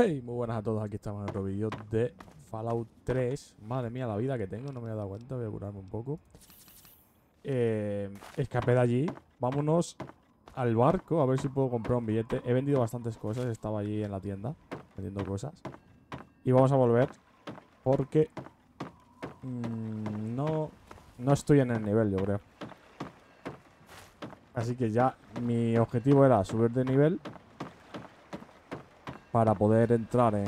Muy buenas a todos, aquí estamos en otro vídeo de Fallout 3 Madre mía, la vida que tengo, no me he dado cuenta, voy a curarme un poco. Eh, Escapé de allí, vámonos al barco, a ver si puedo comprar un billete. He vendido bastantes cosas, estaba allí en la tienda vendiendo cosas. Y vamos a volver porque mmm, no, no estoy en el nivel, yo creo. Así que ya mi objetivo era subir de nivel para poder entrar en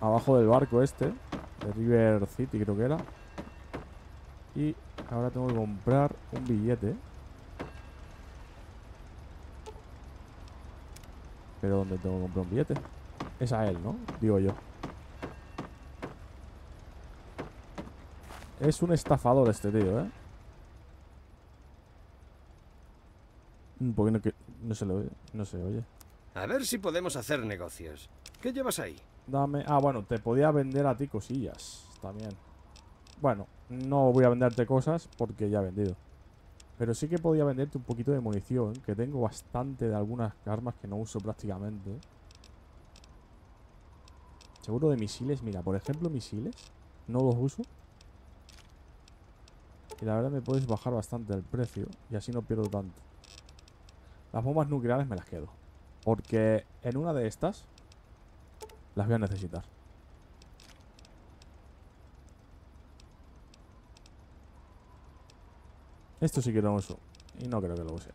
abajo del barco este de River City creo que era y ahora tengo que comprar un billete pero ¿dónde tengo que comprar un billete? es a él, ¿no? digo yo es un estafador este tío, ¿eh? Porque no, que, no se le oye, no se oye a ver si podemos hacer negocios. ¿Qué llevas ahí? Dame... Ah, bueno, te podía vender a ti cosillas también. Bueno, no voy a venderte cosas porque ya he vendido. Pero sí que podía venderte un poquito de munición, que tengo bastante de algunas armas que no uso prácticamente. Seguro de misiles, mira, por ejemplo, misiles, no los uso. Y la verdad me puedes bajar bastante el precio y así no pierdo tanto. Las bombas nucleares me las quedo. Porque en una de estas las voy a necesitar. Esto sí que lo uso. Y no creo que lo use.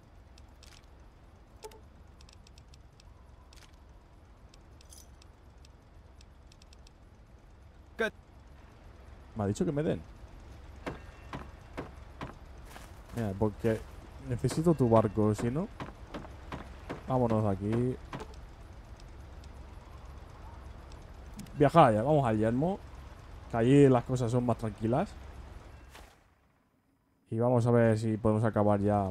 ¿Qué? Me ha dicho que me den. Mira, porque necesito tu barco, si no... Vámonos de aquí. Viajar ya, vamos al yermo. Que allí las cosas son más tranquilas. Y vamos a ver si podemos acabar ya.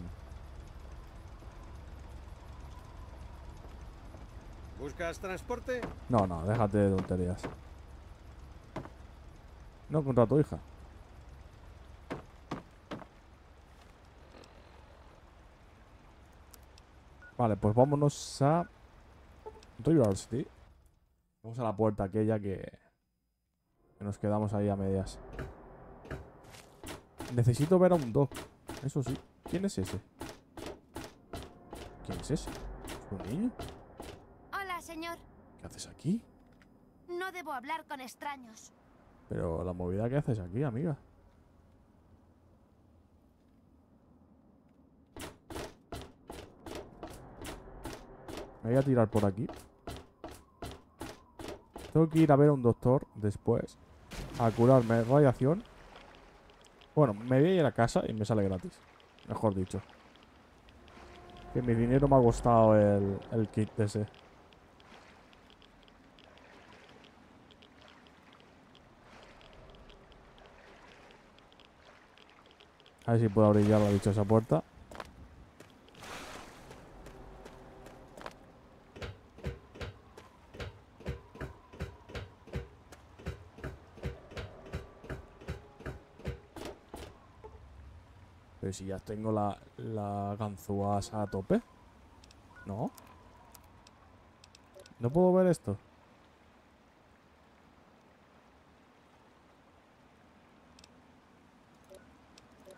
¿Buscas transporte? No, no, déjate de tonterías. No contra tu hija. Vale, pues vámonos a River City. Vamos a la puerta aquella que, que nos quedamos ahí a medias. Necesito ver a un dog. Eso sí. ¿Quién es ese? ¿Quién es ese? ¿Es un niño? Hola, señor. ¿Qué haces aquí? No debo hablar con extraños. Pero la movida que haces aquí, amiga. Voy a tirar por aquí. Tengo que ir a ver a un doctor después. A curarme radiación. Bueno, me voy a ir a casa y me sale gratis. Mejor dicho. Que mi dinero me ha costado el, el kit ese. A ver si puedo abrir ya la dichosa puerta. Si ya tengo la, la ganzúas a tope. ¿No? ¿No puedo ver esto?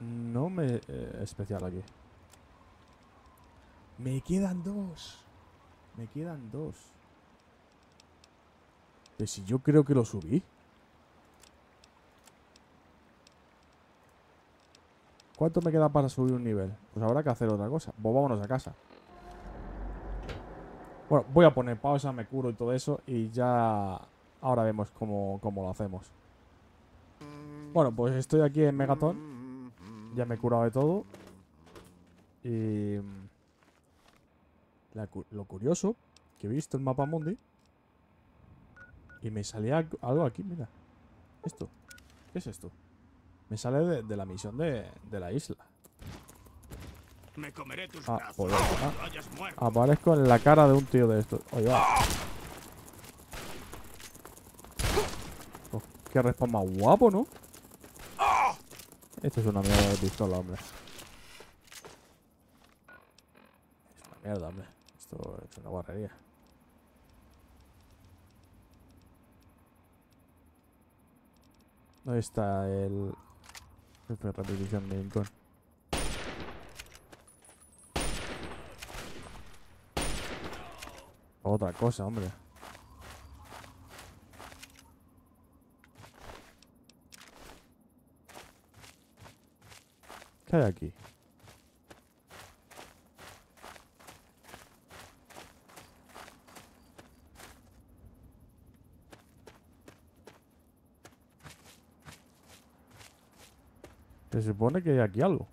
No me... Eh, especial aquí. Me quedan dos. Me quedan dos. Pero si yo creo que lo subí. ¿Cuánto me queda para subir un nivel? Pues habrá que hacer otra cosa. Pues vámonos a casa. Bueno, voy a poner pausa, me curo y todo eso. Y ya... Ahora vemos cómo, cómo lo hacemos. Bueno, pues estoy aquí en Megaton. Ya me he curado de todo. Y... cu- lo curioso, que he visto el mapa mundi. Y me salía algo aquí, mira. Esto. ¿Qué es esto? Me sale de, la misión de, de, la isla. Me comeré tus ah, brazos. Aparezco en la cara de un tío de estos. Oye, va. Oh, qué respawn más guapo, ¿no? Esto es una mierda de pistola, hombre. Es una mierda, hombre. Esto es una barrería. ¿Dónde está el, jefe de repetición de Lincoln? Otra cosa, hombre. ¿Qué hay aquí? Se supone que hay aquí algo.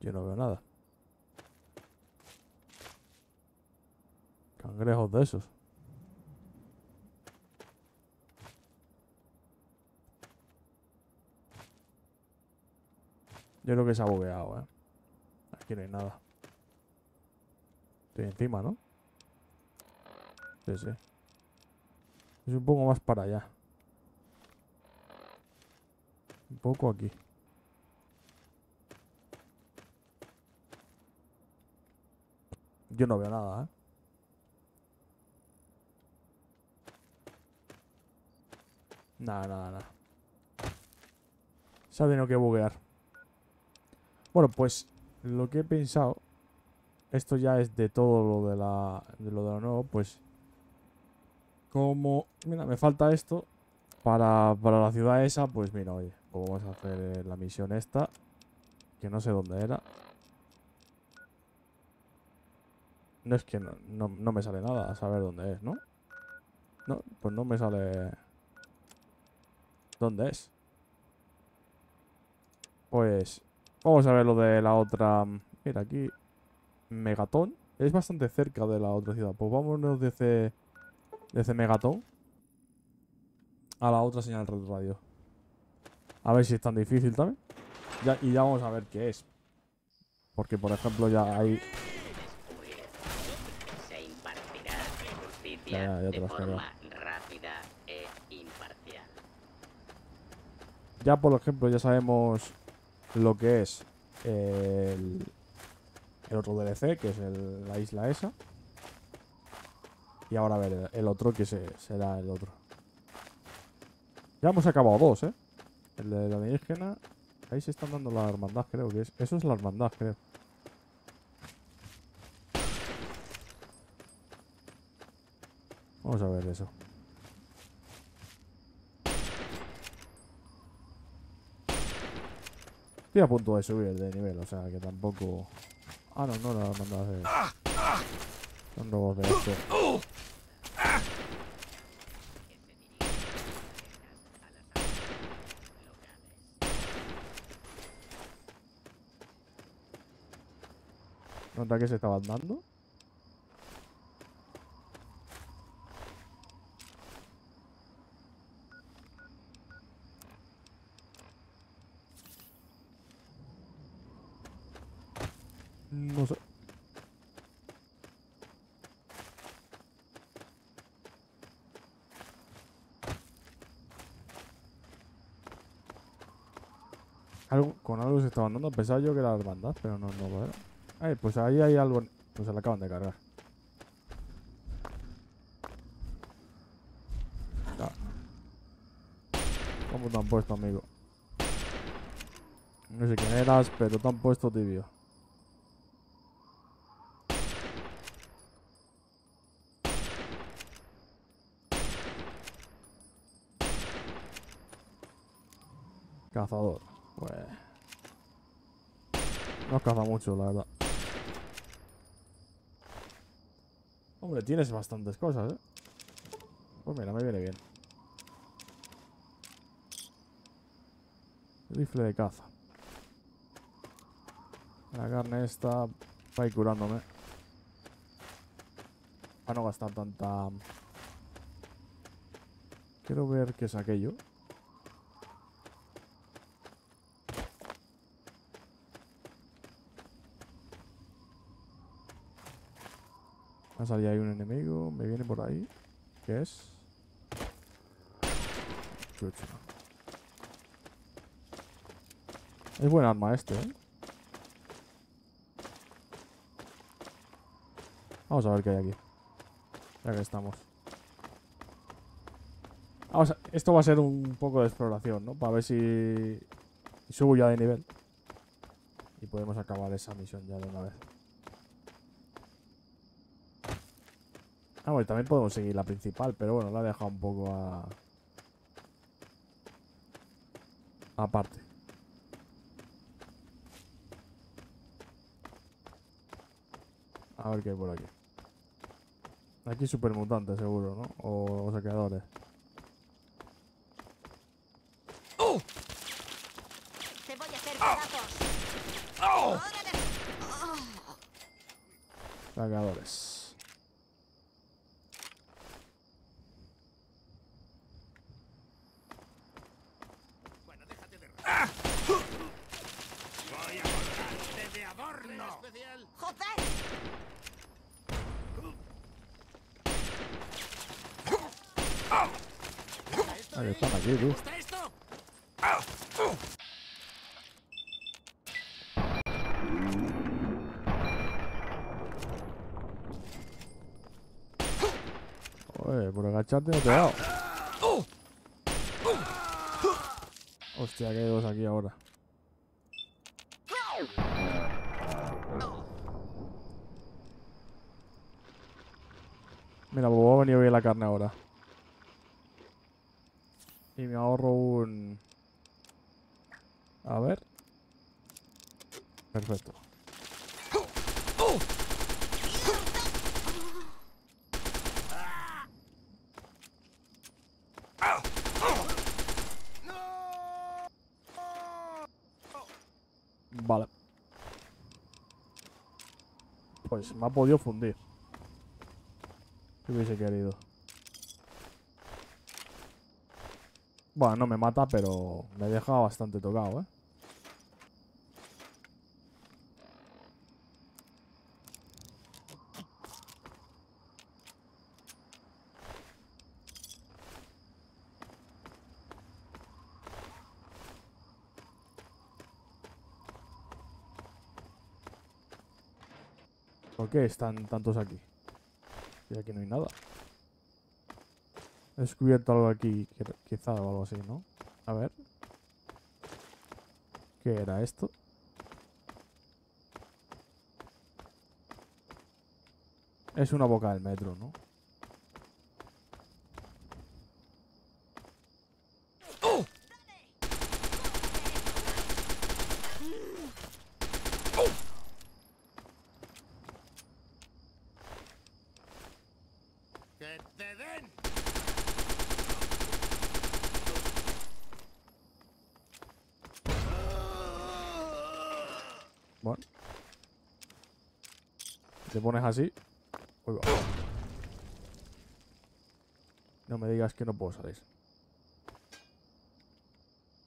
Yo no veo nada. Cangrejos de esos. Yo creo que se ha bugueado, ¿eh? Aquí no hay nada. Estoy encima, ¿no? Sí. Es un poco más para allá. Un poco aquí. Yo no veo nada, ¿eh? Nada, nada, nada. Se ha tenido que buguear. Bueno, pues lo que he pensado, esto ya es de todo lo de la de lo de lo nuevo, pues como mira, me falta esto para, para la ciudad esa, pues mira, oye, pues vamos a hacer la misión esta, que no sé dónde era. No es que no, no, no me sale nada a saber dónde es, ¿no? No, pues no me sale... ¿Dónde es? Pues Vamos a ver lo de la otra. Mira, aquí. Megatón. Es bastante cerca de la otra ciudad. Pues vámonos desde. Desde Megatón. A la otra señal radio. A ver si es tan difícil también. Y ya vamos a ver qué es. Porque, por ejemplo, ya hay. Ya, ya. Ya, por ejemplo, ya sabemos lo que es el, el otro DLC, que es el- la isla esa. Y ahora a ver el, otro, que se- será el otro. Ya hemos acabado dos, ¿eh? El de la alienígena. Ahí se están dando la hermandad, creo que es. Eso es la hermandad, creo. Vamos a ver eso. Estoy a punto de subir de nivel, o sea que tampoco. Ah, no, no, la hermandad es. Son robos de este. ¿Nota que se estaban dando? No sé. Con algo se estaban dando. Pensaba yo que era hermandad, pero no, no lo era. Pues ahí hay algo. Pues se la acaban de cargar. ¿Cómo te han puesto, amigo? No sé quién eras, pero te han puesto tibio. Cazador. Pues... No caza mucho, la verdad. Hombre, tienes bastantes cosas, ¿eh? Pues mira, me viene bien. Rifle de caza. La carne esta va a ir curándome. Para no gastar tanta... Quiero ver qué es aquello. Va a salir ahí un enemigo. Me viene por ahí. ¿Qué es? Chucha. Es buen arma este, ¿eh? Vamos a ver qué hay aquí. Ya que estamos. Vamos a- esto va a ser un poco de exploración, ¿no? Para ver si, si subo ya de nivel. Y podemos acabar esa misión ya de una vez. Ah, bueno, también podemos seguir la principal, pero bueno, la he dejado un poco a... Aparte. A ver qué hay por aquí. Aquí supermutantes seguro, ¿no? O saqueadores. Te voy a hacer pedazos. ¡Órale! Saqueadores. Bueno, déjate de r- Voy a colgarte de adorno. ¡Joder! Ah, que están aquí, tú. ¿Está esto? No te he dado. Hostia, que hay dos aquí ahora. Mira, pues va a venir bien la carne ahora. Y me ahorro un... A ver. Perfecto. Vale. Pues me ha podido fundir. Si hubiese querido. Bueno, no me mata, pero me deja bastante tocado, ¿eh? ¿Por qué están tantos aquí? Y aquí no hay nada. He descubierto algo aquí, qui- quizá o algo así, ¿no? A ver. ¿Qué era esto? Es una boca del metro, ¿no? ¡Que te den! Bueno. Te pones así. No me digas que no puedo salir.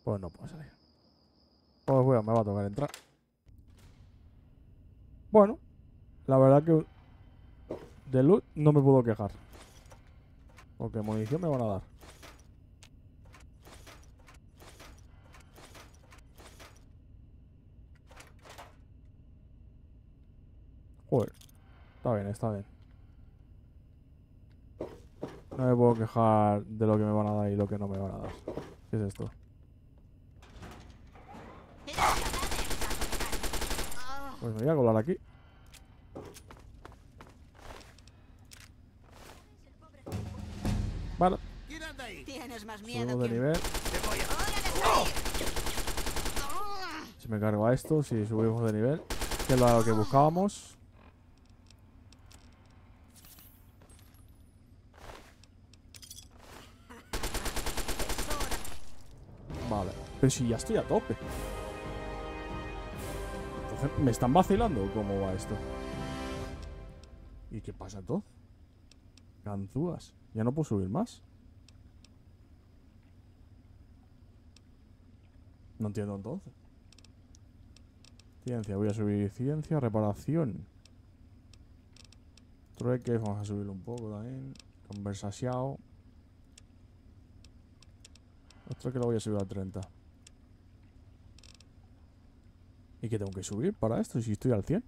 Pues no puedo salir. Pues bueno, me va a tocar entrar. Bueno, la verdad que de loot no me puedo quejar. Porque munición me van a dar. Joder. Está bien, está bien. No me puedo quejar de lo que me van a dar y lo que no me van a dar. ¿Qué es esto? Pues me voy a colar aquí. Vale. Tienes más miedo subimos de nivel. Si me cargo a esto, si subimos de nivel. Que es lo que buscábamos. Vale. Pero si ya estoy a tope. Entonces, ¿me están vacilando? ¿Cómo va esto? ¿Y qué pasa todo? Ganzúas. Ya no puedo subir más. No entiendo entonces. Ciencia, voy a subir ciencia, reparación. Trueque, vamos a subirlo un poco también. Conversación. Ostras que lo voy a subir a 30. ¿Y qué tengo que subir para esto si estoy al 100?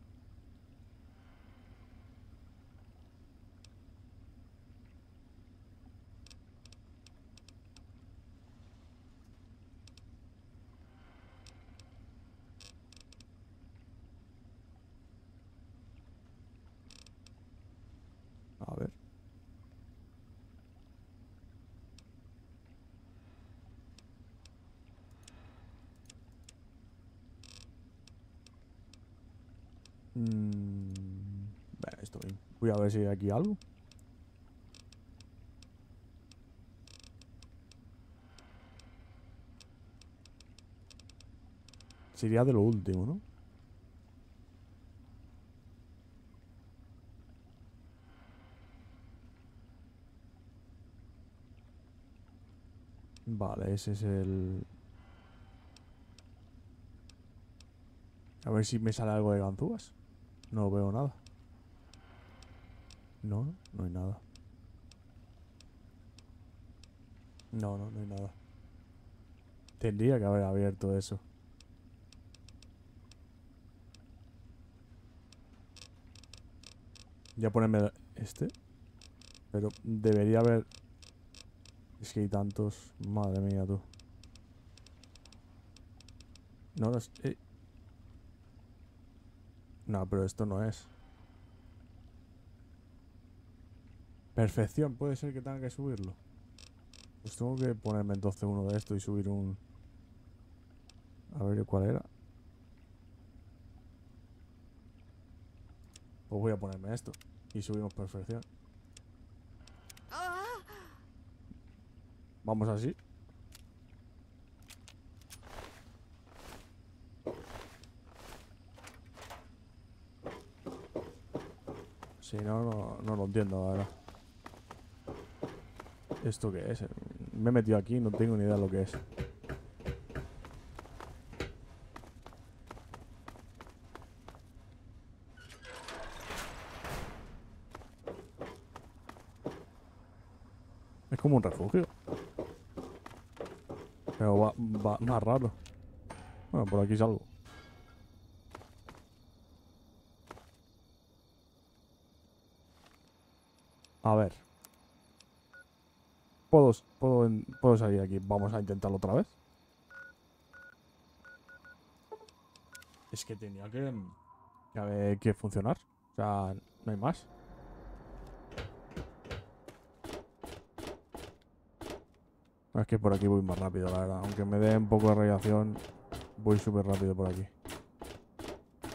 Mm, bueno, esto bien. Voy a ver si hay aquí algo. Sería de lo último, ¿no? Vale, ese es el... A ver si me sale algo de ganzúas. No veo nada. No, no, hay nada. No, no, no hay nada. Tendría que haber abierto eso. Ya ponerme este. Pero debería haber... Es que hay tantos... Madre mía, tú. No, no es... eh. No, pero esto no es. Perfección, puede ser que tenga que subirlo. Pues tengo que ponerme entonces uno de estos y subir un... A ver cuál era. Pues voy a ponerme esto. Y subimos perfección. Vamos así. Si no, no, no lo entiendo, la verdad. ¿Esto qué es? Me he metido aquí, no tengo ni idea de lo que es. Es como un refugio. Pero va, va más raro. Bueno, por aquí salgo. A ver. Puedo, puedo, salir aquí. Vamos a intentarlo otra vez. Es que tenía que, que, haber- que funcionar. O sea, no hay más. Es que por aquí voy más rápido, la verdad. Aunque me dé un poco de radiación, voy súper rápido por aquí.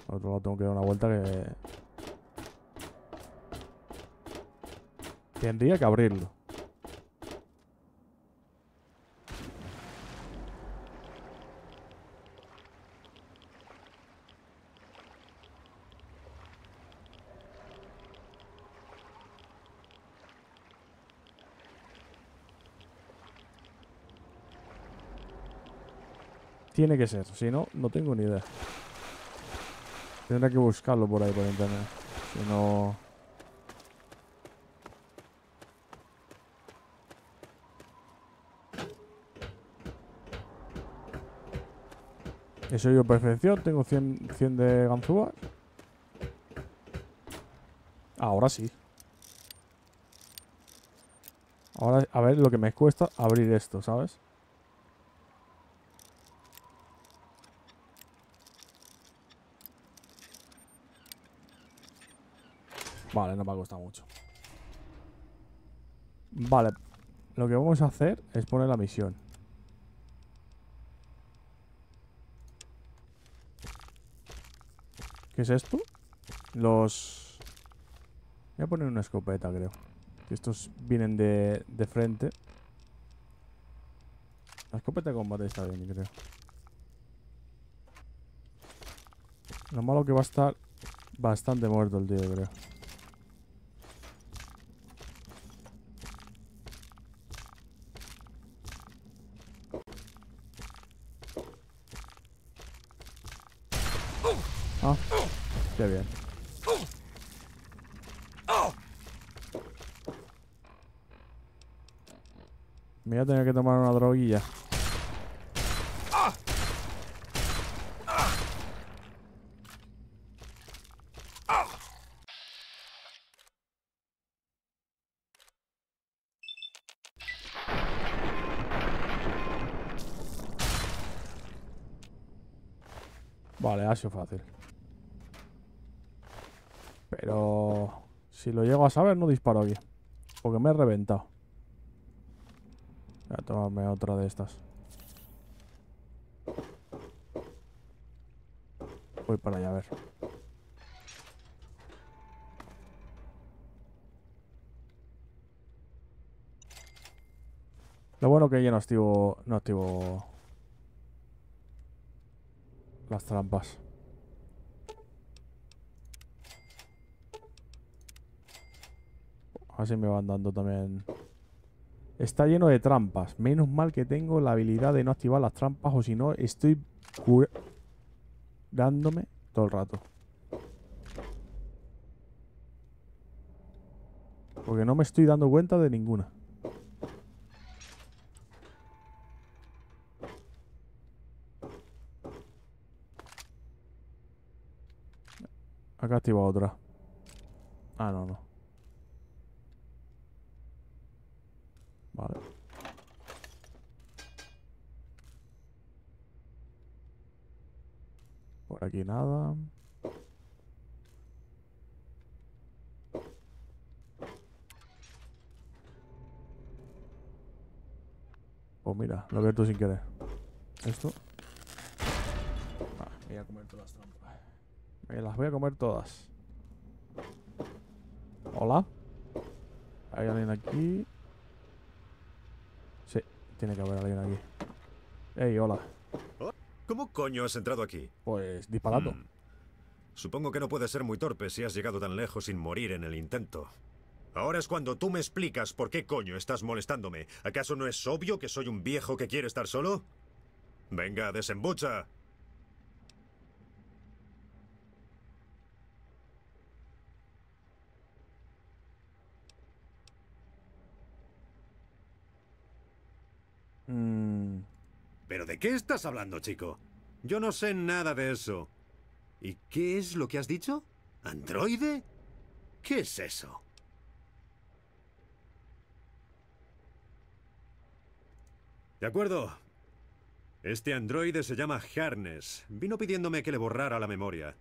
Al otro lado tengo que dar una vuelta que... Tendría que abrirlo. Tiene que ser, si no, no tengo ni idea. Tendré que buscarlo por ahí por internet. Si no. Eso yo perfección, tengo 100, 100 de ganzúas. Ahora sí. Ahora, a ver lo que me cuesta abrir esto, ¿sabes? Vale, no me ha costado mucho. Vale, lo que vamos a hacer es poner la misión. ¿Qué es esto? Los... Voy a poner una escopeta, creo. Estos vienen de, de frente. La escopeta de combate está bien, creo. Lo malo que va a estar bastante muerto el tío, creo. Vale, ha sido fácil. Pero... Si lo llego a saber, no disparo aquí. Porque me he reventado. Voy a tomarme otra de estas. Voy para allá a ver. Lo bueno que ya no activo... No activo las trampas. Así me van dando también. Está lleno de trampas. Menos mal que tengo la habilidad de no activar las trampas o si no estoy curándome todo el rato. Porque no me estoy dando cuenta de ninguna. Acá activa otra. Ah, no, no. Vale. Por aquí nada. Pues mira, lo abierto sin querer. Esto. Ah, voy a comer todas las trampas. Me las voy a comer todas. Hola. ¿Hay alguien aquí? Sí, tiene que haber alguien aquí. Ey, hola. ¿Cómo coño has entrado aquí? Pues disparando. Mm. Supongo que no puedes ser muy torpe si has llegado tan lejos sin morir en el intento. Ahora es cuando tú me explicas por qué coño estás molestándome. ¿Acaso no es obvio que soy un viejo que quiere estar solo? Venga, desembucha. Mm, ¿Pero de qué estás hablando, chico? Yo no sé nada de eso. ¿Y qué es lo que has dicho? ¿Androide? ¿Qué es eso? De acuerdo. Este androide se llama Harness. Vino pidiéndome que le borrara la memoria.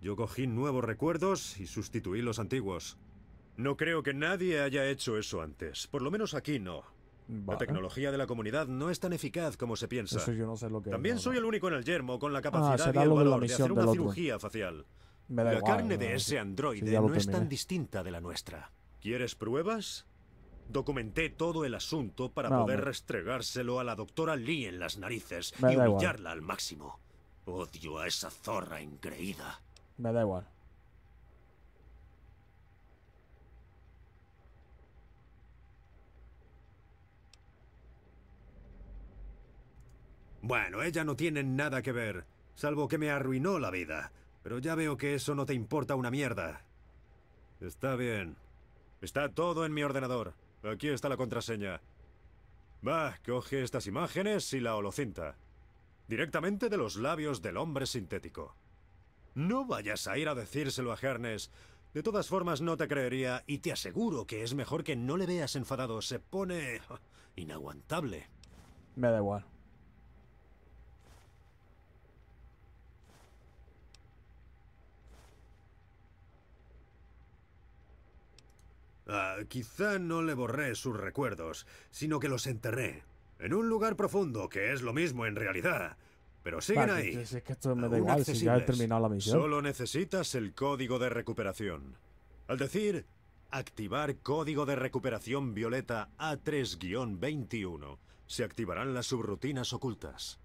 Yo cogí nuevos recuerdos y sustituí los antiguos. No creo que nadie haya hecho eso antes. Por lo menos aquí no. La tecnología de la comunidad no es tan eficaz como se piensa. Eso yo no sé lo que También soy el único en el yermo con la capacidad y será el de valor de misión hacer una cirugía facial. Me da la igual, carne de ese androide no es tan distinta de la nuestra. ¿Quieres pruebas? Documenté todo el asunto para No, poder me- restregárselo a la doctora Lee en las narices Me y igual. humillarla al máximo. Odio a esa zorra engreída. Me da igual. Bueno, ella no tiene nada que ver, salvo que me arruinó la vida. Pero ya veo que eso no te importa una mierda. Está bien. Está todo en mi ordenador. Aquí está la contraseña. Va, coge estas imágenes y la holocinta. Directamente de los labios del hombre sintético. No vayas a ir a decírselo a Hernes. De todas formas, no te creería y te aseguro que es mejor que no le veas enfadado. Se pone... inaguantable. Me da igual. Ah, quizá no le borré sus recuerdos, sino que los enterré. En un lugar profundo, que es lo mismo en realidad. Pero siguen Vale, ahí. es que esto me da igual si ya he terminado la misión. Solo necesitas el código de recuperación. Al decir activar código de recuperación violeta A3-21, se activarán las subrutinas ocultas.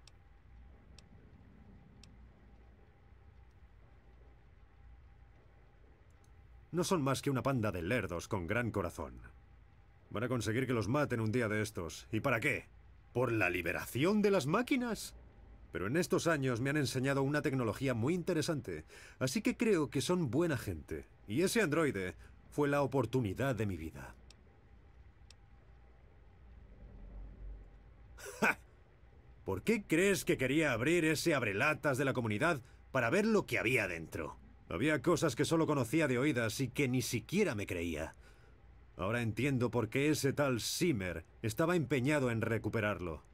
No son más que una panda de lerdos con gran corazón. Van a conseguir que los maten un día de estos. ¿Y para qué? ¿Por la liberación de las máquinas? Pero en estos años me han enseñado una tecnología muy interesante, así que creo que son buena gente. Y ese androide fue la oportunidad de mi vida. ¿Por qué crees que quería abrir ese abrelatas de la comunidad para ver lo que había dentro? Había cosas que solo conocía de oídas y que ni siquiera me creía. Ahora entiendo por qué ese tal Simmer estaba empeñado en recuperarlo.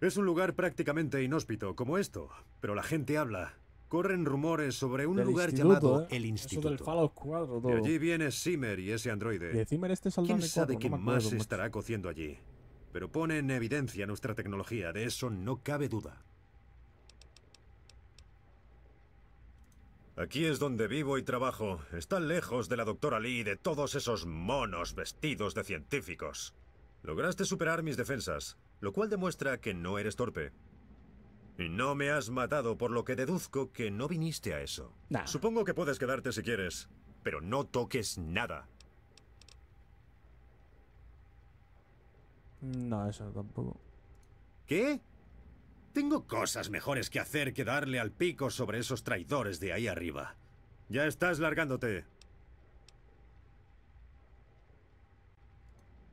Es un lugar prácticamente inhóspito, como esto, pero la gente habla. Corren rumores sobre un Del lugar llamado ¿eh? El Instituto. del Fallout 4, De todo. allí viene Simmer y ese androide. Este ¿Quién sabe 4, qué no más estará cociendo allí? Pero pone en evidencia nuestra tecnología, de eso no cabe duda. Aquí es donde vivo y trabajo. Está lejos de la doctora Lee y de todos esos monos vestidos de científicos. Lograste superar mis defensas, lo cual demuestra que no eres torpe. Y no me has matado, por lo que deduzco que no viniste a eso. Nah. Supongo que puedes quedarte si quieres, pero no toques nada. No, eso tampoco. ¿Qué? Tengo cosas mejores que hacer que darle al pico sobre esos traidores de ahí arriba. Ya estás largándote.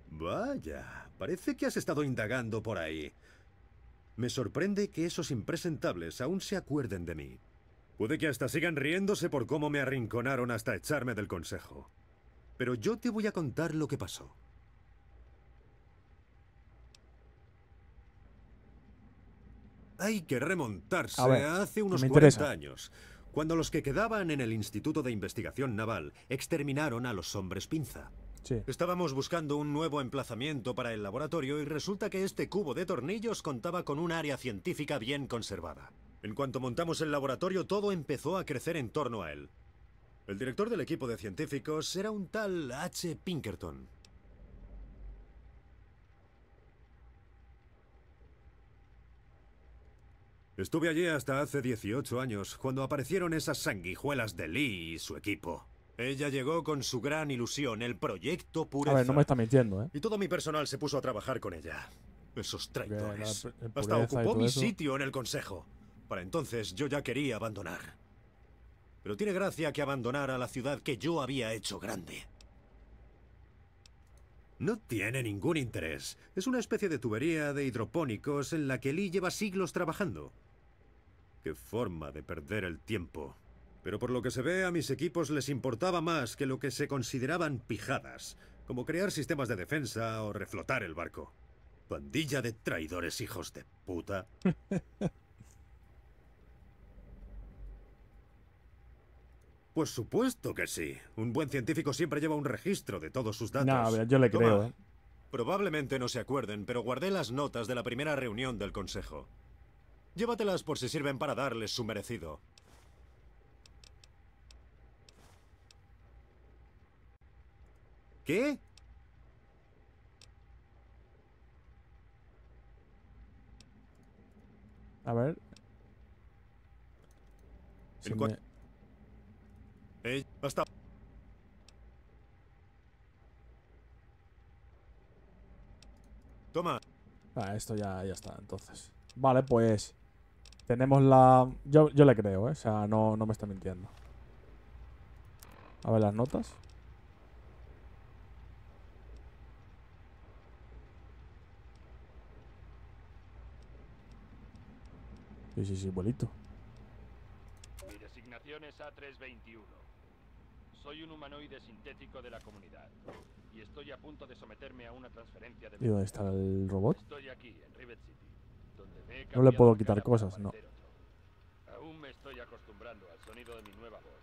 Vaya, parece que has estado indagando por ahí. Me sorprende que esos impresentables aún se acuerden de mí. Puede que hasta sigan riéndose por cómo me arrinconaron hasta echarme del consejo. Pero yo te voy a contar lo que pasó. Hay que remontarse A ver, hace unos me 40 interesa. años, cuando los que quedaban en el Instituto de Investigación Naval exterminaron a los hombres pinza. Sí. Estábamos buscando un nuevo emplazamiento para el laboratorio y resulta que este cubo de tornillos contaba con un área científica bien conservada. En cuanto montamos el laboratorio, todo empezó a crecer en torno a él. El director del equipo de científicos era un tal H. Pinkerton. Estuve allí hasta hace 18 años, cuando aparecieron esas sanguijuelas de Lee y su equipo. Ella llegó con su gran ilusión, el proyecto A Pureza. ver, no me está mintiendo, ¿eh? Y todo mi personal se puso a trabajar con ella. Esos traidores. la Hasta ocupó mi eso. sitio en el consejo. Para entonces yo ya quería abandonar. Pero tiene gracia que abandonara la ciudad que yo había hecho grande. No tiene ningún interés. Es una especie de tubería de hidropónicos en la que Lee lleva siglos trabajando. Qué forma de perder el tiempo. Pero por lo que se ve, a mis equipos les importaba más que lo que se consideraban pijadas, como crear sistemas de defensa o reflotar el barco. Pandilla de traidores hijos de puta. Pues supuesto que sí. Un buen científico siempre lleva un registro de todos sus datos. No, a ver, yo le Toma. creo, ¿eh? Probablemente no se acuerden, pero guardé las notas de la primera reunión del consejo. Llévatelas por si sirven para darles su merecido. ¿Qué? A ver. Si me- Eh. Toma. Ah, esto ya, ya está, entonces. Vale, pues. Tenemos la. Yo, yo le creo, ¿eh? O sea, no, no me está mintiendo. A ver las notas. Sí, sí, sí, bolito. Mi designación es A321. Soy un humanoide sintético de la comunidad y estoy a punto de someterme a una transferencia de ¿Y dónde está el robot? Estoy aquí, en Rivet City, No le puedo quitar cosas, no. Aún me estoy acostumbrando al sonido de mi nueva voz,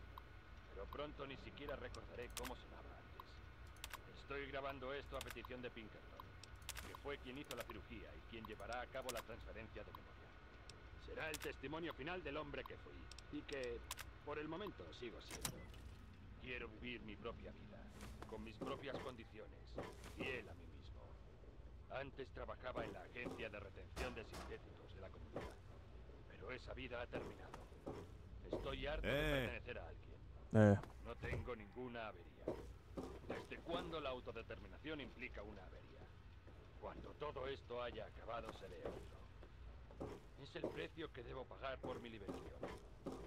pero pronto ni siquiera recordaré cómo sonaba antes. Estoy grabando esto a petición de Pinkerton, que fue quien hizo la cirugía y quien llevará a cabo la transferencia de memoria. Será el testimonio final del hombre que fui y que, por el momento, sigo siendo. Quiero vivir mi propia vida, con mis propias condiciones, fiel a mismo. Antes trabajaba en la agencia de retención de sintéticos de la comunidad, pero esa vida ha terminado. Estoy harto de Eh. pertenecer a alguien. Eh, No tengo ninguna avería. ¿Desde cuándo la autodeterminación implica una avería? Cuando todo esto haya acabado seré otro. Es el precio que debo pagar por mi liberación.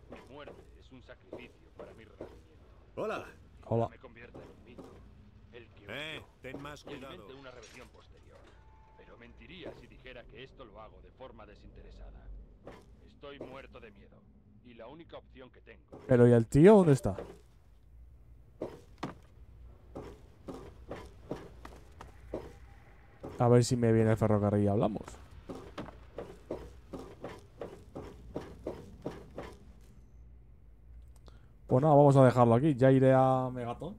Mi muerte es un sacrificio para mi renacimiento. Hola. hola. Me convierte en un mito. El que Eh, ten más cuidado. una rebelión posterior. Pero mentiría si dijera que esto lo hago de forma desinteresada. Estoy muerto de miedo. Y la única opción que tengo Pero ¿y el tío dónde está? A ver si me viene el ferrocarril y hablamos. Pues nada, vamos a dejarlo aquí. Ya iré a Megaton.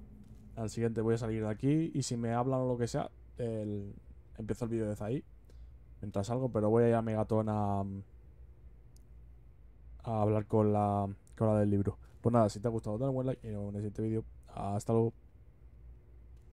Al siguiente voy a salir de aquí. Y si me hablan o lo que sea, el... empiezo el vídeo desde ahí. Mientras salgo, pero voy a ir a Megaton a, a hablar con la, con la del libro. Pues nada, si te ha gustado, dale un buen like y nos vemos en el siguiente vídeo. Hasta luego.